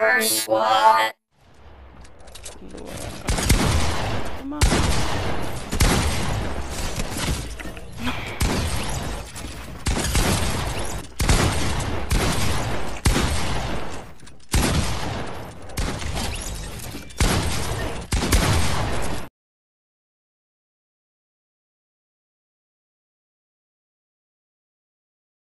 First squad.